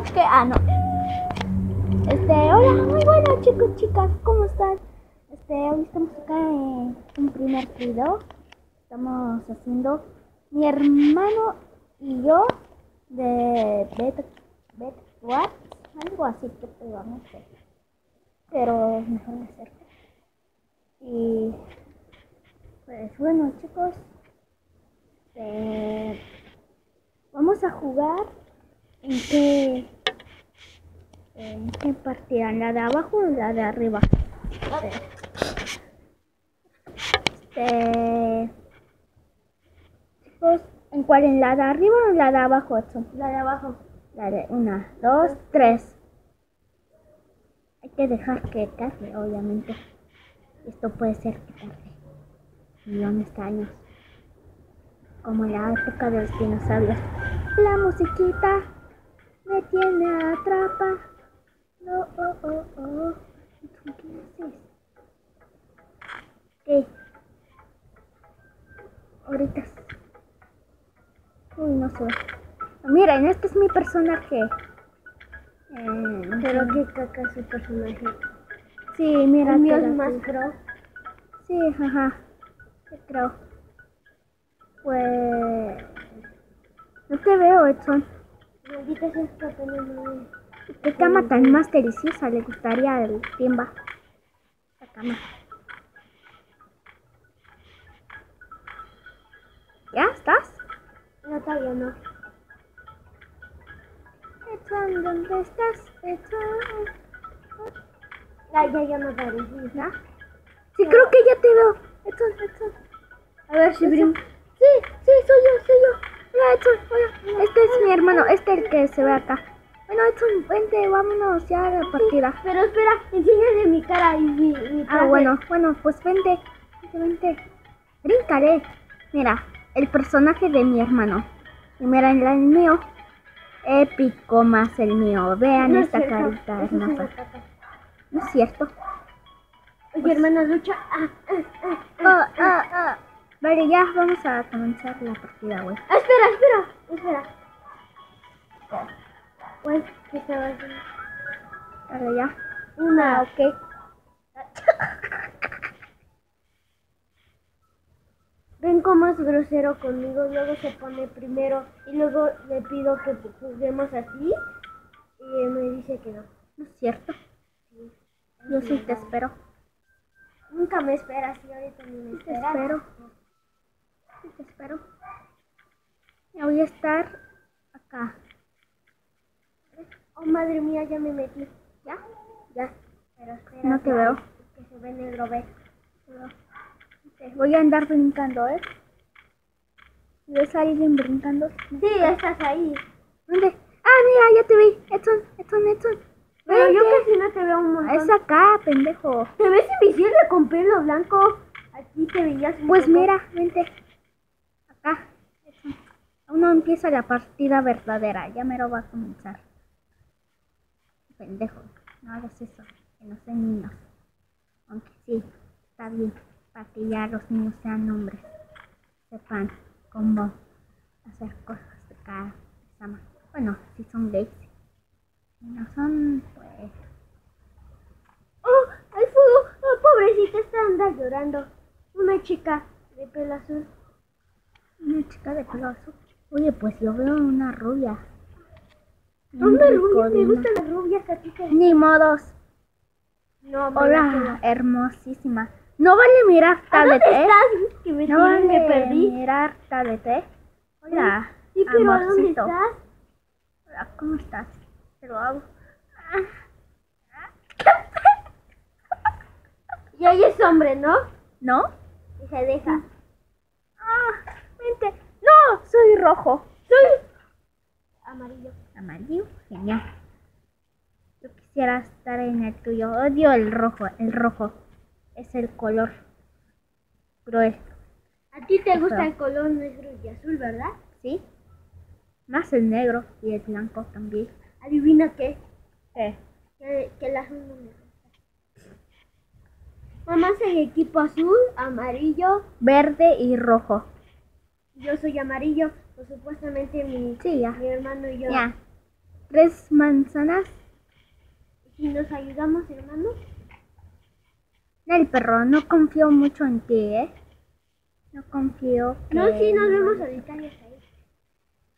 Ok, ah, no. Este, hola, muy buenas chicos, chicas, ¿cómo están? Este, hoy estamos acá en un primer video. Estamos haciendo mi hermano y yo de Bet, Bet What, algo así que a hacer. Pero mejor me acerco. Y pues bueno chicos, este, vamos a jugar en qué, en qué partida, la de abajo o la de arriba. Este, chicos, ¿en cuál? ¿En la de arriba o en la de abajo? Edson? La de abajo. La de una, dos, tres. Hay que dejar que cargue, obviamente. Esto puede ser que tarde millones de años. Como en la época de los dinosaurios. La musiquita me tiene atrapa. No, oh, oh, oh. ¿Qué haces? ¿Qué? Ahorita. Uy, no sé. Miren, este es mi personaje. Eh, Pero qué caca su personaje. Sí, mira. El mío es más pro. Sí, ajá. Creo. Pues. No te veo, Edson. Maldita esta no. Qué cama tan más deliciosa le gustaría el timba. Esta cama. ¿Ya estás? No, todavía no. Edson, ¿dónde estás? Edson. Ya, ya, ya me aparecí. ¿Ya? Sí, creo que ya te veo. Edson, Edson. A ver si. Sí, sí, soy yo, soy yo. Edson, hola. Este es mi hermano, este es el que se ve acá. Bueno, Edson, vente, vámonos ya a la partida. Pero espera, enséñale mi cara y mi, mi Ah, bueno, bueno, pues vente, vente, vente. Brincaré. Mira, el personaje de mi hermano. Y mira, el, mío. Épico más el mío. Vean No esta carita hermosa. No es cierto. Oye, hermana, lucha. Ah, ah, ah, ah, Ah, ah, ah. Vale, ya vamos a comenzar la partida, güey. Ah, espera, espera, espera. Pues, ¿qué estaba haciendo? Vale, ya. Una. Ah, ok. Ven como es grosero conmigo, luego se pone primero y luego le pido que juguemos así y él me dice que no. No es cierto. Yo sí te espero. Nunca me esperas y ahorita ni me esperas. Sí, te espero. Ya voy a estar acá. Oh, madre mía, ya me metí. ¿Ya? Ya. Pero espera. No te veo. Que se ve negro, ve. Voy a andar brincando, ¿eh? ¿Ves a alguien brincando? Sí, estás ahí. ¿Dónde? Ah, mira, ya te vi. Edson, Edson, Edson. Pero yo casi no te veo un montón. Es acá, pendejo. ¿Te ves invisible con pelo blanco? Aquí te veías un Pues poco. mira, vente. Aún no empieza la partida verdadera. Ya me lo va a comenzar. Pendejo. No hagas eso. Que no sean niños. Aunque sí, está bien. Para que ya los niños sean hombres. Sepan cómo hacer cosas de cada. Bueno, si son gays. Si no son, pues. ¡Oh! ¡Hay fuego! ¡Oh, pobrecita! Esta anda llorando. Una chica de pelo azul. Una chica de pelo azul. Oye, pues yo veo una rubia. Una Un rubia, me gustan las rubias a ti te... Ni modos. No, Hola, hermosísima. No vale mirar ¿A tablet, dónde ¿eh? estás? Que me, No vale me perdí. mirar tablet, ¿eh? Hola, Sí, pero ¿a dónde amorcito. estás? Hola, ¿cómo estás? Te lo hago. Y ahí es hombre, ¿no? ¿No? Y se deja. Ah, vente. No, soy rojo. Soy amarillo. Amarillo, genial. Yo quisiera estar en el tuyo. Odio el rojo. El rojo es el color cruel. A ti te gusta el color negro y azul, ¿verdad? ¿Sí? Más el negro y el blanco también. Adivina qué. ¿Qué? Que, que el azul no me gusta. Mamá es el equipo azul, amarillo. Verde y rojo. Yo soy amarillo. Pues supuestamente mi, Sí, mi hermano y yo. Ya. tres manzanas. Si nos ayudamos, hermano. El perro, no confío mucho en ti, ¿eh? No confío. No, sí, nos vemos solitarios ahí.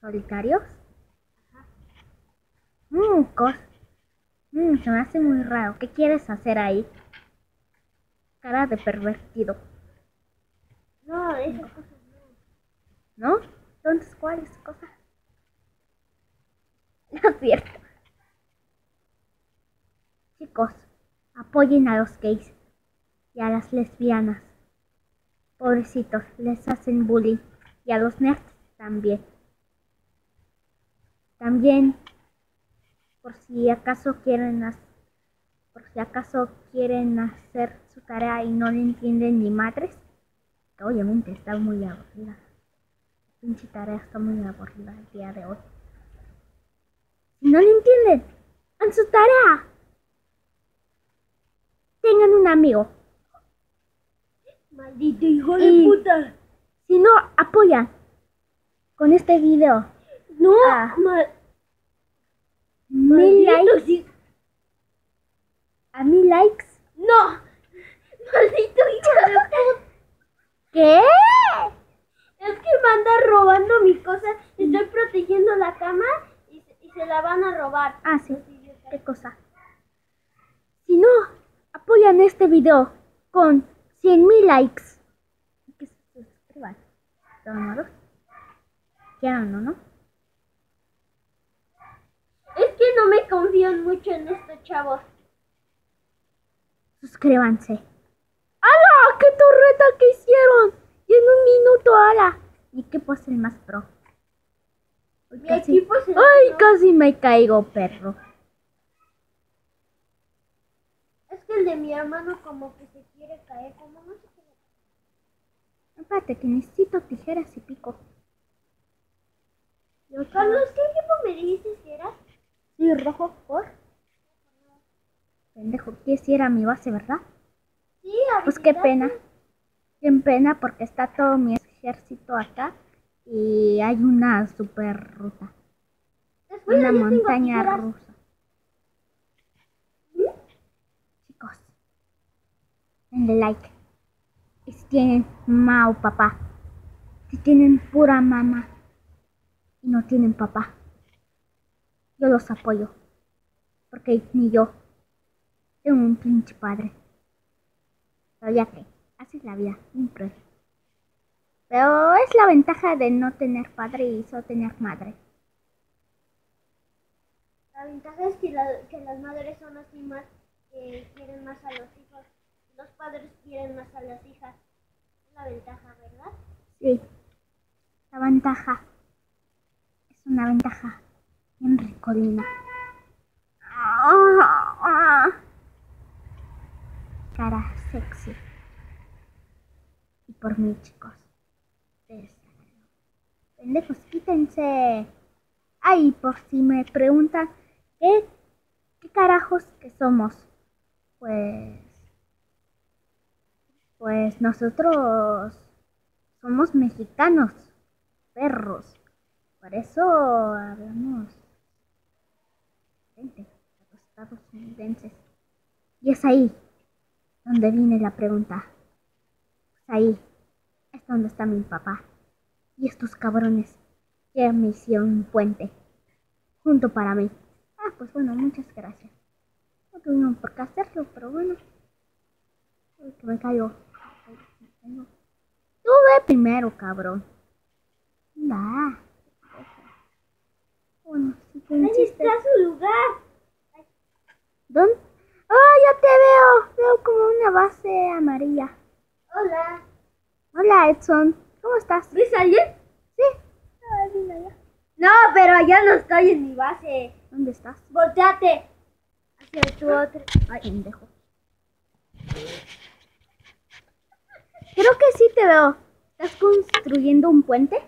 ¿Solitarios? Mmm, cos... Mmm, se me hace muy raro. ¿Qué quieres hacer ahí? Cara de pervertido. No, esas cosas no. ¿No? Entonces, ¿cuáles cosas? No es cierto. Chicos, apoyen a los gays y a las lesbianas. Pobrecitos, les hacen bullying. Y a los nerds también. También, por si acaso quieren hacer, por si acaso quieren hacer su tarea y no le entienden ni madres, obviamente está muy aburrida. Pinche tarea está muy aburrida el día de hoy. Si no le entienden, en su tarea. Tengan un amigo. Maldito hijo Y- de puta. Si no apoyan con este video No, Ah. ma- mil likes, a mil likes, No. Maldito hijo de puta. ¿qué? Es que me anda robando mis cosas. Estoy protegiendo la cama y, se- y se la van a robar. Ah, sí, qué cosa. Si no apoyan este video con 100 mil likes, y que se suscriban. Modos, quieran o no. Es que no me confían mucho en estos chavos. Suscríbanse. ¡Hala! ¡Qué torreta que hicieron! Y en un minuto, ¡hala! ¿Y qué pues el más pro? Ay, Mi casi, equipo se ¡Ay, casi me caigo, perro! Es que el de mi hermano como que se quiere caer. Como no se quiere Espérate, que necesito tijeras y pico. Yo Carlos, ¿qué equipo me dijiste que eras? Sí, rojo por. Pendejo, que si era mi base, ¿verdad? Sí, Pues qué habilidad. pena. Qué pena porque está todo mi ejército acá y hay una super ruta. Después Una montaña rusa. Chicos, denle like. Y si tienen mamá o papá, si tienen pura mamá y no tienen papá, yo los apoyo. Porque ni yo tengo un pinche padre. Pero ya que, así es la vida, cruel. Pero es la ventaja de no tener padre y solo tener madre. La ventaja es que, la- que las madres son así más, que quieren más a los hijos. Los padres quieren más a las hijas. Es la ventaja, ¿verdad? Sí, la ventaja es una ventaja bien ricolina. Cara sexy. Y por mí, chicos. Háganlo. Pendejos, quítense. Ay, por si me preguntan, ¿qué, qué carajos que somos? Pues. Pues nosotros somos mexicanos, perros. Por eso hablamos los estadounidenses. Y es ahí donde viene la pregunta. Es ahí es donde está mi papá. Y estos cabrones que me hicieron un puente junto para mí. Ah, pues bueno, muchas gracias. No tuvieron por qué hacerlo, pero bueno. Uy, que me cayó. Tú ve primero, cabrón. Da. Bueno, si te está su lugar. ¿Dónde? ¡Oh, ya te veo! Veo como una base amarilla. Hola. Hola, Edson. ¿Cómo estás? ¿Ves a alguien? Sí. Allá. No, pero ya no estoy en mi base. ¿Dónde estás? Volteate. Hacia tu otro. Ay, pendejo. Creo que sí te veo. ¿Estás construyendo un puente?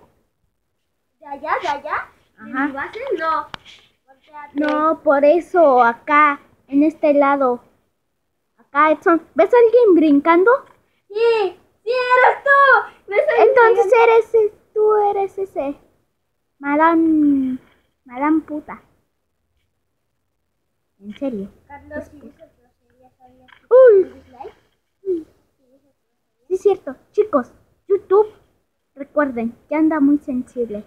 ¿De allá, de allá? ¿De Ajá. mi base? No. Volteate. No, por eso, acá, en este lado. Acá, Edson. ¿Ves a alguien brincando? Sí, sí, eres tú. ¿Ves a alguien Entonces eres, e- tú eres ese. Madame, madame puta. En serio. Carlos, si dices groserías, ¿sabías que Uy. Sí, es cierto. Chicos, YouTube, recuerden, ya anda muy sensible.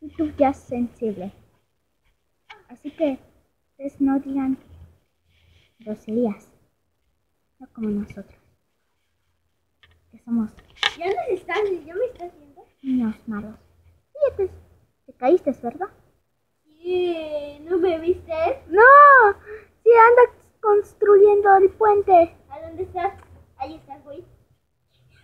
YouTube ya es sensible. Así que ustedes no digan groserías. No como nosotros. Somos Ya nos estás, ya me estás viendo. niños malos. Fíjate, te caíste, ¿verdad? Sí, ¿no me viste? No, sí anda construyendo el puente. ¿A dónde estás? Ahí estás, güey.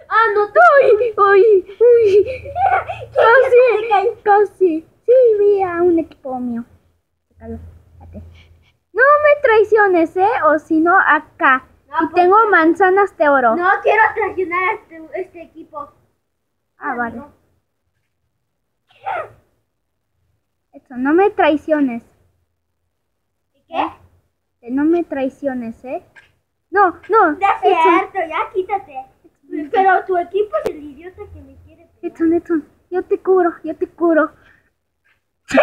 Ah, no, ¡Uy! ¡Uy! ¡Uy! Casi, casi. Sí, vi a un equipo mío. No me traiciones, ¿eh? O si no, acá. No, y tengo manzanas de oro. No quiero traicionar a este, este equipo. Ah, vale. Eso, no me traiciones. ¿Y qué? Que no me traiciones, ¿eh? No, no. Ya cierto, ya quítate. Pero tu equipo es el idiota que me quiere pegar. Edson, Edson, yo te cubro, yo te cubro. ¡Sí! ¡Soy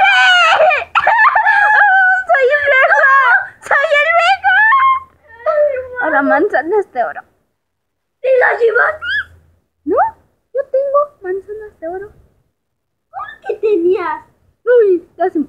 el viejo! ¡Soy el viejo! Ahora manzanas de oro. ¿Te la llevaste? ¿No? Yo tengo manzanas de oro. ¿Cómo que tenías? Uy, casi.